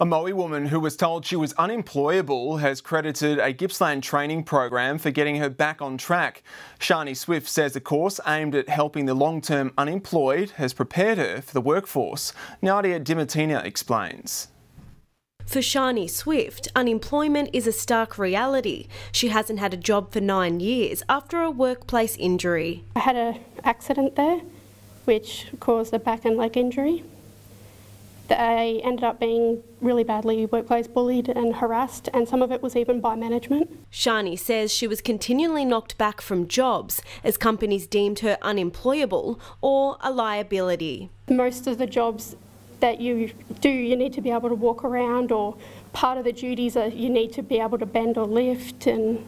A Moe woman who was told she was unemployable has credited a Gippsland training program for getting her back on track. Shani Swift says the course aimed at helping the long-term unemployed has prepared her for the workforce. Nadia Dimatina explains. For Shani Swift, unemployment is a stark reality. She hasn't had a job for nine years after a workplace injury. I had an accident there which caused a back and leg injury. They ended up being really badly workplace bullied and harassed, and some of it was even by management. Shani says she was continually knocked back from jobs as companies deemed her unemployable or a liability. Most of the jobs that you do, you need to be able to walk around, or part of the duties are you need to be able to bend or lift, and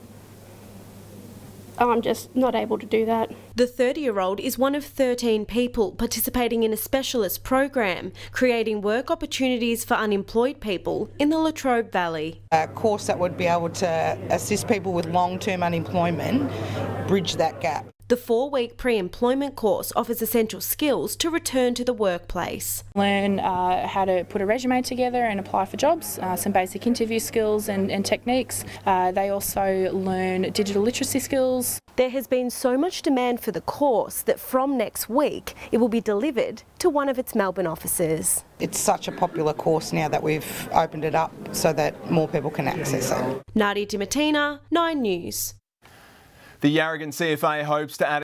I'm just not able to do that. The 30 year old is one of 13 people participating in a specialist program, creating work opportunities for unemployed people in the Latrobe Valley. A course that would be able to assist people with long term unemployment, bridge that gap. The four week pre employment course offers essential skills to return to the workplace. Learn uh, how to put a resume together and apply for jobs, uh, some basic interview skills and, and techniques. Uh, they also learn digital literacy skills. There has been so much demand for the course that from next week it will be delivered to one of its Melbourne offices. It's such a popular course now that we've opened it up so that more people can access it. Nadia Dimatina, 9 News. The Yarragon CFA hopes to add